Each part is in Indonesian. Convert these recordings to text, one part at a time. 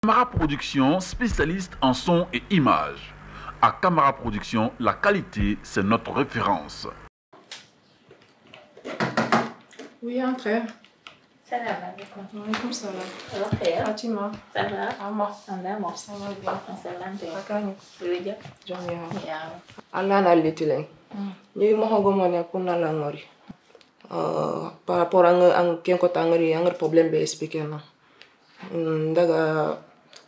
Camara Production, spécialiste en son et image. À Camara Production, la qualité, c'est notre référence. Oui, entrez. Salam alaikum. Waalaikum salam. Okay. Fatima. Ça va? Ama. Andamo. Ça va bien. Asante. Akani. Luja. Jom ya. Allah na litilen. Ni mo hogo mo ne kun na la ngori. Uh, par rapport ang ang ken ko tangari ang problem be expliquer na. Ndaga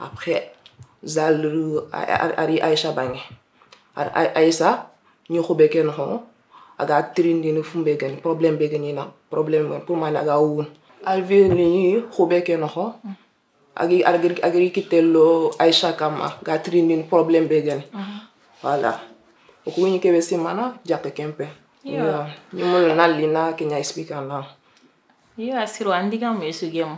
après zalu ari aisha bange ar aisha ñu xube ken ho aga trindini fumbe gani problème be gani na problème pour man aga wun alvi ni xube ken ho agi agri agri kitelo aisha kama ga trindini problème be gani voilà. Okuwinyi kebe simana jake kempe. Yeah. ñumulo nalina kenya ispika na yo asiro andiga mu yesu gemu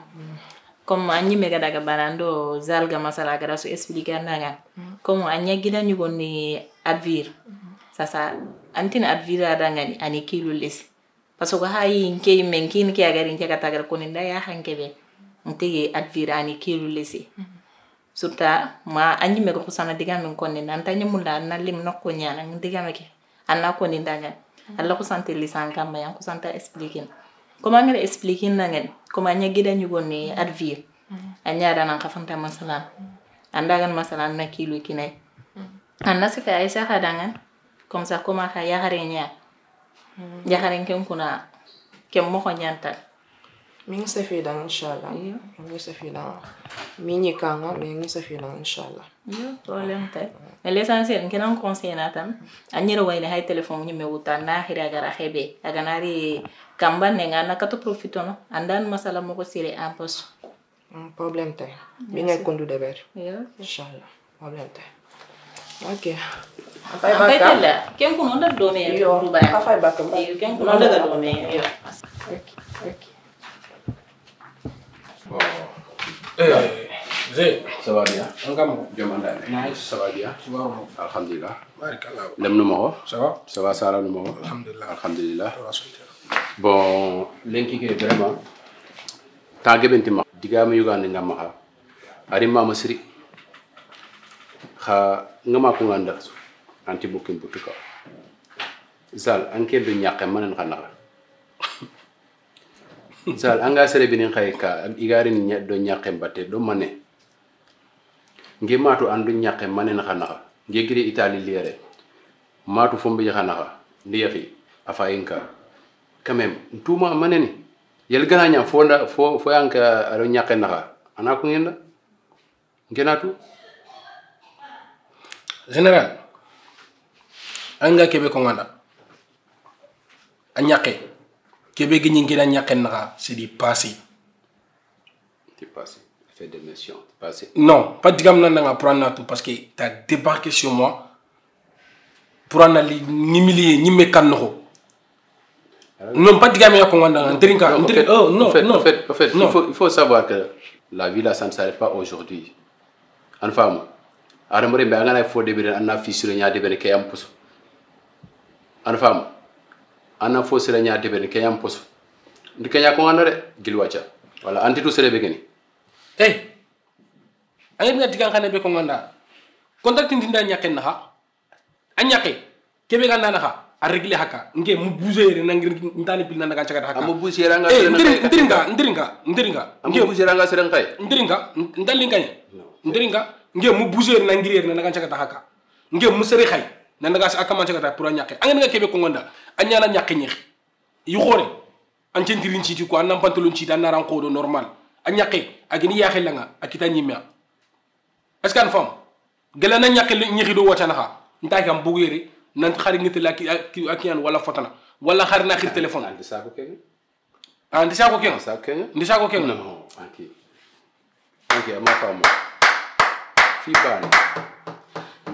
comme a ñimmegada ga banando zalga masala gada so explicandagan comme a ñaggidañugoni advir sasa antin adviradangani ani kilulisi parce que ha yi nkeyi men kin ke agari nke katagara koni nda ya hankebe ntege advir ani kilulisi surta ma a ñimmege xusana digame konni nda nta ñimunda na lim nokko ñana digame ke anna koni ndangani alla xusante lisan kamma yan xusanta expliquena comment ngere expliquer nangen comment ñagida ñugoni ad vie. A ñada nan xafanta masalan andagan masalan na kilu kinay anna se fe ay saxa dangan comme ça comment xa yaxare ñaa yaxaren ken kuna kem moxo ñantan nyanta mi ngi safi dan inshallah. Mi ngi safi dan mi nyi kanga mi ngi safi dan inshallah. Yo problème tay mais l'essentiel kenan conseil na tan anyira wayne hay téléphone ñime wuta na hira gara hebe aga nari kamba ne nga na kato profito no andan masala moko sire en poste Mm, problème tay mi ngi kondu de ber. Yo inshallah. Problème tay ok Apa tella ken kuno ndar do me yo afay bakam yo ken kuno ndar do me yo Eh, Ça va bien Angamo. Diomandane. Nice. Ça va bien Subaru. Alhamdulillah. Barakallah. Lem numéro Ça va Ça va Sarah numéro Alhamdulillah. Alhamdulillah. Rasulillah. Bon, lenki ke vraiment tage benti ma digama yugande ngam ha ari mama siri kha ngama ko nganda anti bukim butuka zal anke be nyaqe manen khana zal anga sere binin khay ka igari ni do nyaqe batte do mane. Nge matu andu nyaqe manen khana nge giri itali liere matu fombe khana ndi yafi afa inka. Quand même ntuma maneni yel gana nya fonda fo fo yanka aro nyake naxa ana ko ngenda? Ngena tu Général, anga kebe ko nganda. A ñaké. Kebe gi na c'est du passé. t'es passé fait des missions passé Non, pas digam nga prendre tout parce que tu as débarqué sur moi pour ni milliers ni me kan no. Non, pas digam ya ko nganda. Ndrinka, en ndrinka. fait, Oh non, en fait, non. en fait, en fait, non. il, faut, il faut savoir que la vie là, ça ne s'arrête pas aujourd'hui. En femme, aramore be angana fo debere anna fi sire nya debere ke yam puso. En femme, anna fo sire nya debere ke yam puso. Ndi kenya ko ngana de gilwacha. Wala anti tu sere be geni. Eh, angin nga digan xane be ko nganda. Contact ndinda ñaké naxa. A ñaké. Kebe ga nana xa. A régler haka. Nge mu bouger re nangir ndani bil nana ga cagat haka. Busi ranga Eh, sere ndiringa, ndiringa, ndiringa, ndiringa. Amu busi ranga sere ngai. ndiringa ndali ndiringa nge mu bouger na ngirier na naga chakata haka nge mu sere khay na naga sa akama chakata pura nyake angin nga kebe ko ngonda. Anyana nyake nyi yu khore an centirin ci ko an pantalon ci dan naran ko do normal. A nyake agini ya langa akita nyimya est ce que an fam gela na nyake nyi do wata na ha nta kam bugere nan xari ngiti la ki akiyan wala fotana. Wala xari na xir téléphone. Andi sako kenge. ah ndi sako kenga Sako kenge. ndi sako kenga Non, anki. Anki ama famo. fi bani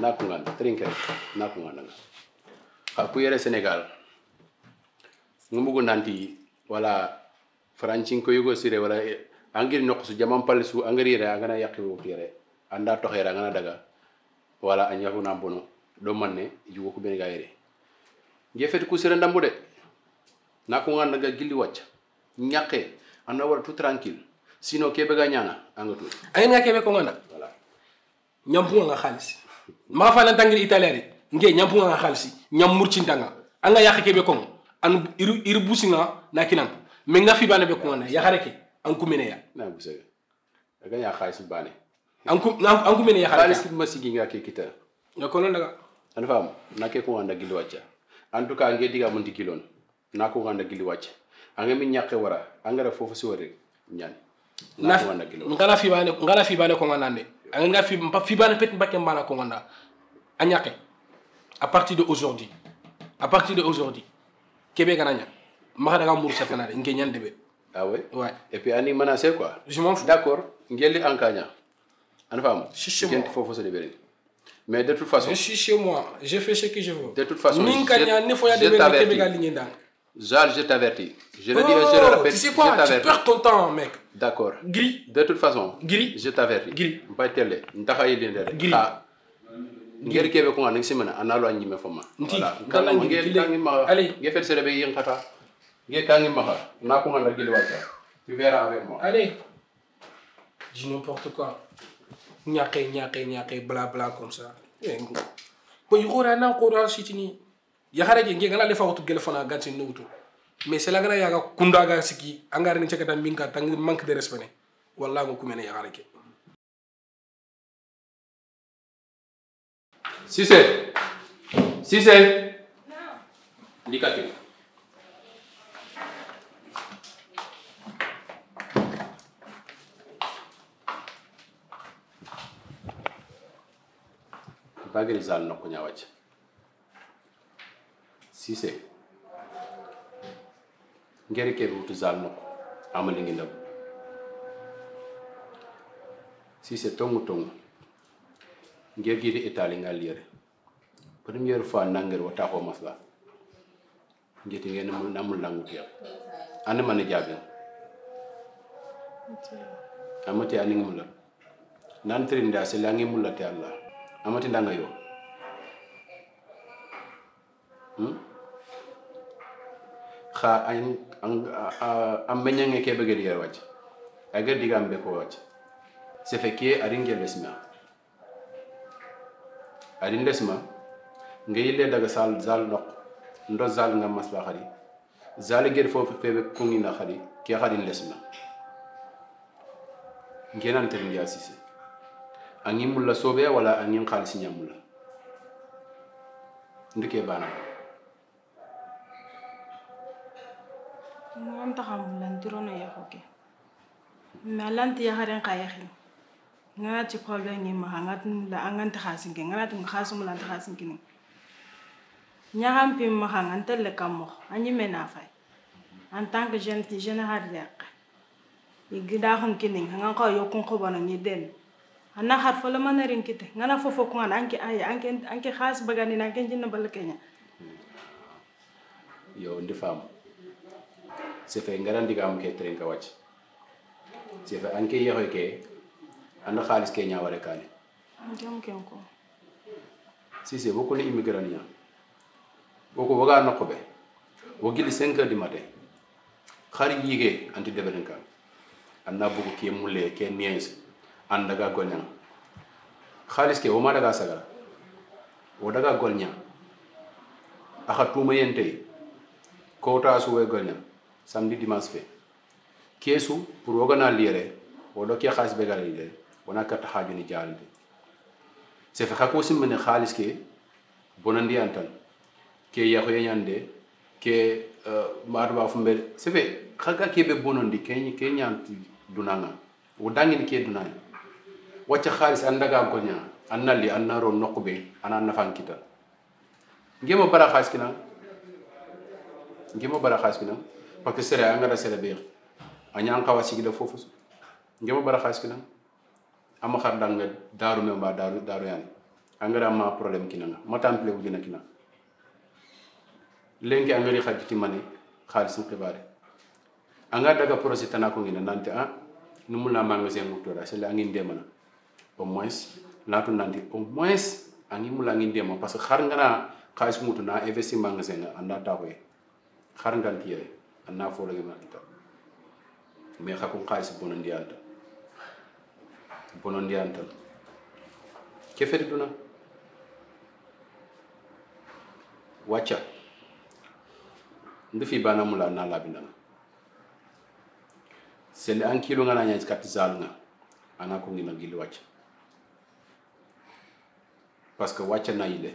nakungan trinke nakungan ka ku yere senegal. Ngumugo nanti wala francin ko yugo sire wala angir nok su jaman pal su angiri re angana yakki wo tire anda to hera angana daga. Wala anya ko nambono. Do manne yugo ko ben gayre nge fet ku sire ndambu de. Nakungan daga gilli wacca ñakke anda wara tout tranquille. Sino kebe ga ñana anga tout ayen kebe ko ngana ñampunga nga maxa fana tangir italien nge ñampunga nga xaalisi ñam murcintanga anga yaxe kebe kong an iri iri businga na kinang me nga fi bana be kongana yaxare ke an kumene ya. Na busega daga ya khalis bane an kum an kumene khalis ke ki masigi nga ke kita. Ya kono daga an fam na ke ko anda gilli wacca en tout cas nge diga mun tikilon na ko anda gilli wacca anga min ñakke wara. Anga fofu si wore ñani na na ko anda ngana fi bane fi bane kongana nde anyake à partir de aujourd'hui. À partir de aujourd'hui. Québec ananya mahada ga mursa kanare nge ah ouais? Ouais. Et puis ani menacé quoi? Je m'en fous. D'accord. Ngeli ankanya an fam ngent fofo se mais de toute façon je suis chez moi. Je fais ce que je veux. De toute façon ni kanya ni foya de be québec Zal, je t'avertis. Je le Oh, dis et je le répète. tu sais je quoi, tu perds ton temps, mec. D'accord. Gris, De toute façon, gris. je t'avertis. Giri. Mpa tele, ntaka yili ndere. Giri. Ha. Ngeri kebe ko ngani simena analo. Nti, ngeri kangi ma. Allez. Nge fer serebe yin kata. Nge kangi ma. Na ko ngala gili wacha. Tu verras avec moi. Allez. Dis n'importe quoi. Comme ça. Eh, Bon, il y aura un encore chitini. Yahara ge nge ngala lefa gele fana ganti nutu. Mais c'est la gana yaga kunda ga siki angare ni chekata minka tang manque de respect. ne. Wallahi kumene yahara ke. sise Cissé. Likati. bagiri zal nokko ñawac sise. Ngeri ke rutu zal ko amalingi ndam sise tongu tongu. Ngergiri itali ngal yere. Première fois nangere wata ko masla. Ngeti ngene mun namul langu ke ane mane jabi amati ani mulla nan trinda se langi mulla te allah. Amati ndanga yo. Hmm? xa an menyange ke be gedi wace a ga diga an ko wace se fe ke arin ge lesma. Arin lesma nge yille daga sal zal nok. Ndo zal nga masla khari zal e ge fofu fe be kungi na khari ke kharin lesma. Ngenan tan ya sise angin mulla sobe wala angin khalisi nyamulla ndike bana. Ngam taxa mulantirono yaxo ke mais alanti yaxaren xa yaxin nganati problème ngi maxa ngatla anganti xasin ke nganati nga xasumulanti xasin kini ñaxan pim maxa ngan telle kam mox a ñimena fay en tant que jeune ti général deqe igida xun kining ngan xa yokun xobono ñi den. Ana xar fo lamanarin kite ngana fofo kungan anke ay anke anke anke jinna bal kenya. Yo ndi fam sefe ngarandigam ke tren ka wacce. Sefe anke yehoy ke anna xaalis ke ñaware kaane jam ken ko si si bokku ni immigrant ña boko waga noqobe wo gili 5 heures du matin yige anti deberen kan anna bugu ke mulle ke niens andaga golña xaalis ke wo ma daga sagara wo daga golña axa tuuma yentey kowta suwe golña samedi dimanche fe keesu pour wogana liyere woɗo ke haalis be gala liyere wona karta haajuni jaalide sefe hako simmene haalis ke bonandiyan tan. Ke yahoyeñande ke euh, maatuba fumbe sefe haka kebe bonondi ke ke ñanti dunanga wo dangini ke dunani wacca haalis an daga goña an nalli an ana nafan kita ngema bara haalis kinan ngema bara haalis kinan parce que sere angara sere be anya an kawa sigida fofu ngema bara khalis kina ama xar danga daru me ba daru daru yani. Angara ma problème kinanga ma tample bu dina kina. Lenki angari xajiti mani xaalisum xibaare anga daga projet tana ko ngina. Nanti ah numula magasin mutora c'est la ngin demana au moins nanti. Au moins angi mula ngin dema parce que xar ngana xaalis mutu na investi magasin nga anda xar nganti yere anna fo lagi ma kita. Mais xa ko xaalis bonondi anta bonondi anta ke feti duna? Wacca ndu fi bana mula na labindana sele an kilo ngana nya kat zal nga ana ko ngina parce que wacca na yile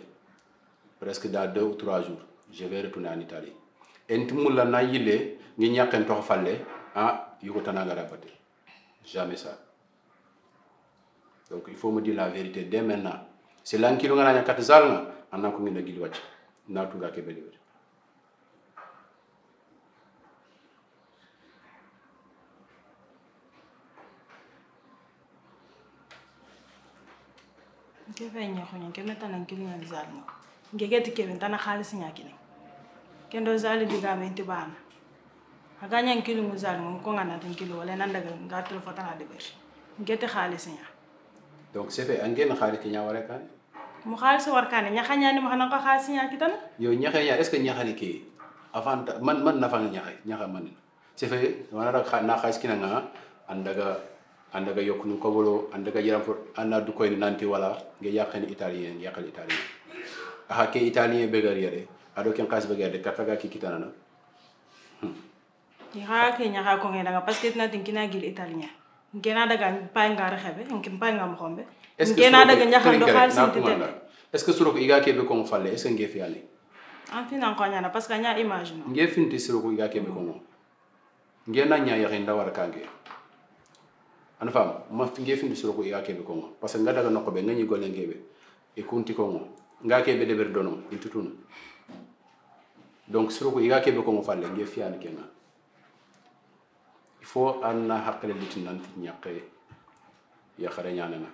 presque dans deux ou trois jours je vais retourner en Italie en tumula na yile ngi ñaken to falle ah yugo tanaga rabaté jamais ça. Donc il faut me dire la vérité dès maintenant. Sila nkilunga na nyakati zalunga anako nginda gili wacha. Na tunga kebeli wele. Ngeve nyago nyake metana nkilunga zalunga ngegeti kebe ntana khalisi nyakine kendo zali digame inti bana. Aga ñan kiliŋu zal ŋo ko natin kili wala nan daga nga telefo tana deberi nketi xaalisi ña donc c'est fait. Angena xaaliti nya wara kan mu xaalisi war kane ñaxa ñani ma xanan ko xaalisi ña kitana? Yo nya est ce que ñaxani ke? Avant man man nafa nga ñaxe ñaxa man c'est fait. Wana da na xaalis kina nga andaga andaga yokunu kobolo andaga yaram for anna du koy nanti wala nge yakani italien yakal italien. Aha ke italien be ado ken be gar de kataga ki kitana na i xa ke ñaxa ko nge daga parce que tina tin kina gil italien nke na daga pay nga rexebe nke pay nga moxombe est ce nke na daga ñaxan do xaalis xaalisi ti tene est ce que suroko iga ke be ko falle est ce nge fi ali en finan ko ñana parce que ña image no. Nge finti suroko iga ke be ko mo nge na nya yaxin da war kange ana fam ma nge finti suroko iga ke be ko mo parce que nga daga nokko be nga ñi golle ngebe e kunti ko mo nga ke be de ber dono donc suroko iga ke be ko mo falle nge fi an kenga il faut anna hakkale litin nanti ñakke yaxare ñananga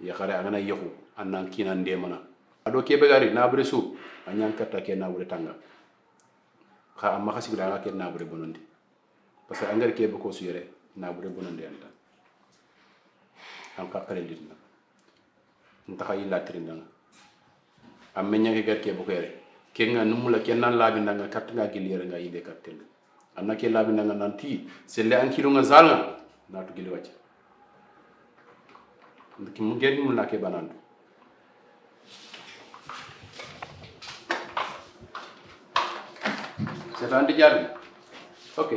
yaxare angana yaxu annan kina ndemana ado kebe gari nabure su a ñan katta ke nabure tanga xa amma xa sigla anga ke nabure bonondi parce que angari kebe ko su yere nabure bonondi anta an hakkale litina ntaxa yilla tirindanga a meññanke gar kebe ko yere kenga numula kenna labindanga kattinga giliyerenga yide kattenga anna ke labindanga nanti selle an kilonga zalnga natu gili wacca kimu geni mun nake banandu. C'est andi jarbi ok.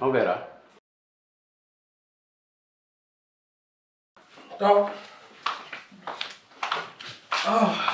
On verra. Donc, oh. Ah.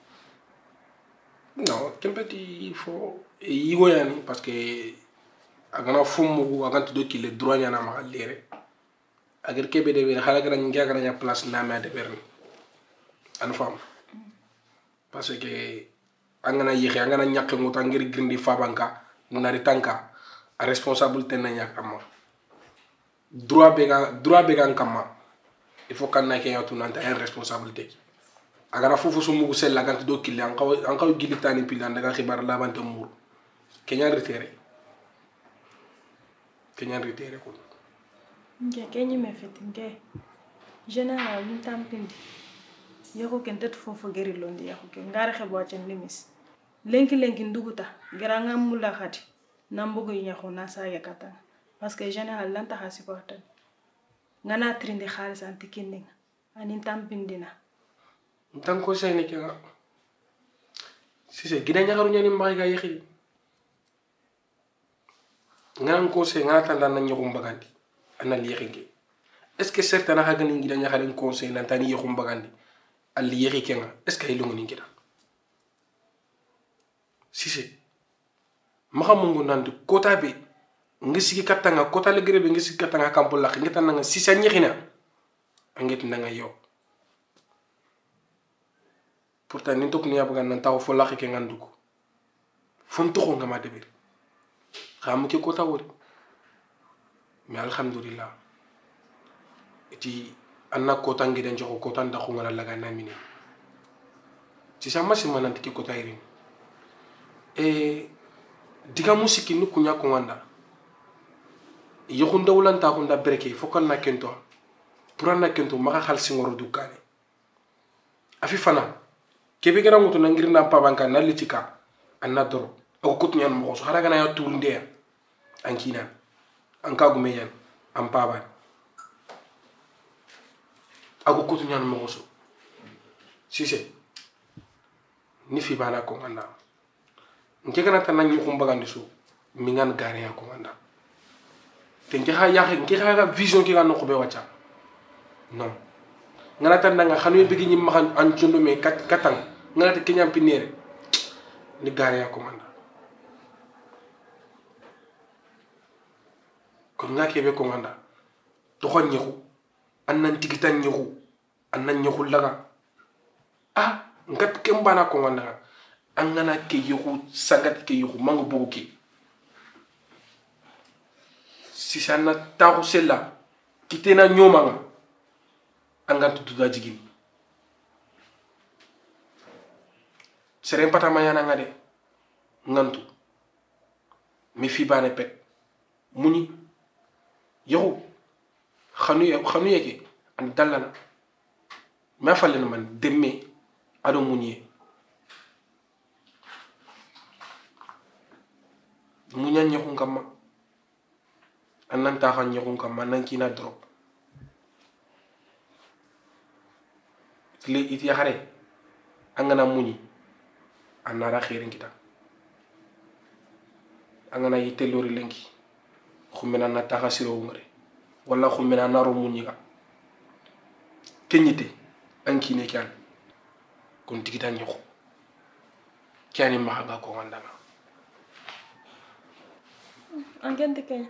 no tempeti fo e yigo yani parce que a gana fo mogu a ganti do kille droit ñana maxa lere agir kebe de ɓere xala gara ñingi a garaña place name a deɓerni an faam parce que a ngana yexe a ngana ñaqe ngut a ngir girndi fabanka nari tanka a responsable ten na ñak amma droit be droit be gan kamma il faut kan na ke yatu nanta en responsabilité ki. Fofu su mugu sel la ganta do kille an kaw an kaw gili tani pil an daga xibar la bante mur kenya ritere. Kenya ritere ko nke ke ñime feti nke général ñu tampindi yako ken tet fofo geri londi yako ke. Ngara xebo acen limis lenki lenki nduguta gara nga mula xati nambugu yaxu na sa yakata parce que général lanta xa supporter ngana trindi xaalis anti kindinga ani tampindina Ntan ko sa ni kya. Sise gidan nya karunya ni mbay ga yexi. Ngan ko se ngata lan nan yokum bagandi. Ana li yexi Est-ce que certain na hagan ngi danya xalen conseil nan tani yokum bagandi. Al li yexi kenga. Est-ce que lu ilungu ni gidan. Sise. Maxa mungu nandi kota be ngi sigi katanga kota le grebe ngi sigi katanga kampol la ngi tananga sisa nyexina. Angit nanga yow. Pourtant ni tok niya bagan nan taw fo lakhi ke nganduko fon toxo ngama debir xam ke kota wori. Mais alhamdulillah iti anna kota ngi den joxo kota ndaxu ngala laga namine. Sisa masima nanti ke kota irin e diga musiki ni kunya konganda yoxunda wulanta xunda bereke fo kan na kento. Pour na kento maxa xal singoro dukane afi fana kebe gara ngutu na ngirna pabanka na litika anna doro ako kutunyan mo so haraga na ya tulnde an kina an ka gume yan an paban ako kutunyan mo so sise ni fi bana ko nganda nke kana tan bagandi so ya ko ha ya vision ki ga no ko be wacha non ngana tan nga xanu gi ñi ma an me kat katang nganati keñampinere ndi gaare ya commanda kon nga keɓe konganda toxa ñexu an nan tigita ñexu an nan ñexu laga. A ngat ken bana kongandaga an gana ke yexu sangat ke yexu mangu bugu ke. Sisan na taxu sella kitena ñomanga an gantu duda jigini. seren pata mayananga de ngantu. Mi fibane pet. Muñi yow xanu xanu yeke an dallana ma fallena man. Demme aɗo muñiye muña ñexun kam ma nan kam kina drop. Le it yaxare a ngana muñi an nara xeerinkita an gana yitte lori lenki. Xummena na taxa sirowungare wala xummena naro muñiga keñite an kine ke an kon tigita ñoxu ke ani maxanga koxandanga an keña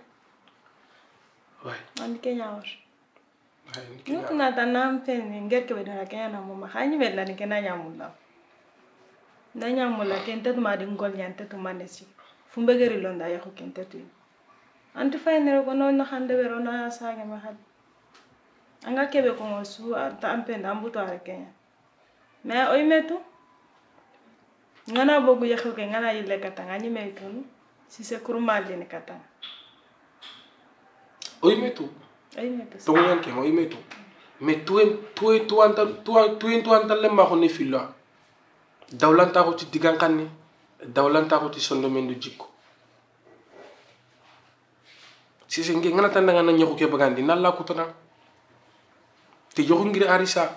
an keñawar nutunata nam fene ngerkeɓe dona keñanamuma xa ñiɓellani ke na ñamulam nañamola ken tetuma adi ngol manesi tetuma nesi fumbegeri londa yaxu ken tetuin anti faynere ko no naxande wero naya sageme xad anga kebe kongo su ta ampende an butoare keña mais oy metu ngana bogu yaxu ke ngana yille katanga ñimey tunu si se kurumaldini katanga oy metu oy metu togoñan kema oy metu mais tuwen tuwen tuwantal tuwen tuwantal le maxo ne filloa dawlanta ko ti digan kanni dawlanta ko ti sondo men du jikko. Sise nge ngana tan nga na nyaku ke bagandi nalla ko tana te yoku ngir arisa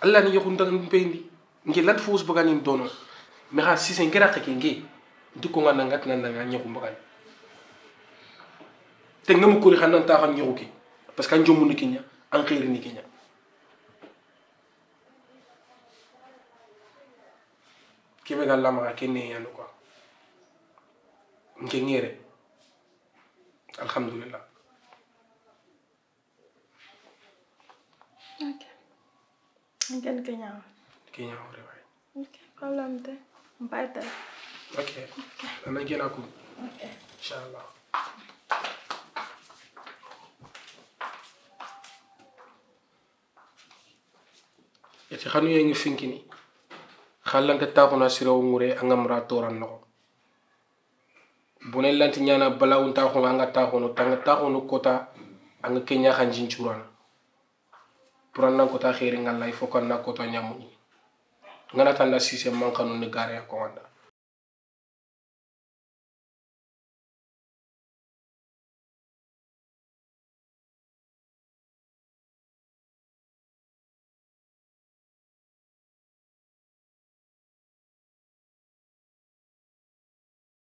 alla ni yoku ndan pendi nge lat fus bagani dono mais ha sise ngira ke nge dikko nga ngat nan nga nyaku bagani te ngamu kuri xanan ta xam ke parce que njomu ni an ni kebe ga lama ke ne yanu quoi nke ngere alhamdulillah Okay. Angkente Kenya war. kinya hore way Okay. Problem te. Mpaita. ok ana gena ko inshallah eti xanu yengi finkini xallante taxuna sirawu ŋure anga mura toran noxo bone lanti ñana balawun taxunu anga taxunu tanga taxunu kota anga ke ñaxan jincurana pour an nan kota xeeri ngalla il faut kan na kota ñamuñi ngana tan sise man xanu ni gare a komanda